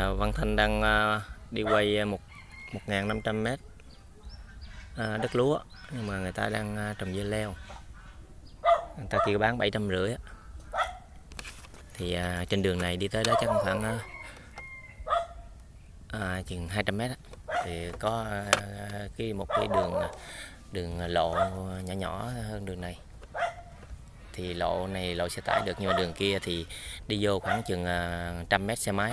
à, Văn Thanh đang à, đi quay ờ, một 1.500 mét à, đất lúa nhưng mà người ta đang à, trồng dưa leo. Người ta kêu bán bảy trăm rưỡi thì à, trên đường này đi tới đó chắc khoảng à, à, chừng 200 mét á. thì có à, cái một cái đường đường lộ nhỏ nhỏ hơn đường này. Thì lộ này lộ xe tải được nhưng mà đường kia thì đi vô khoảng chừng à, trăm mét xe máy.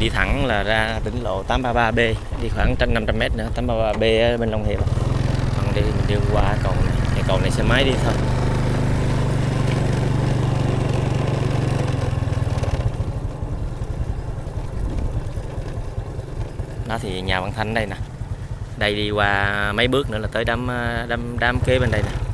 đi thẳng là ra tỉnh lộ 833B đi khoảng trăm 500 mét nữa 833B bên Long Hiệp. Còn đi, mình đi qua cầu này cái cầu này xe máy đi thôi. Đó thì nhà Văn Thanh đây nè. Đây đi qua mấy bước nữa là tới đám ờ, đám đám kế bên đây nè.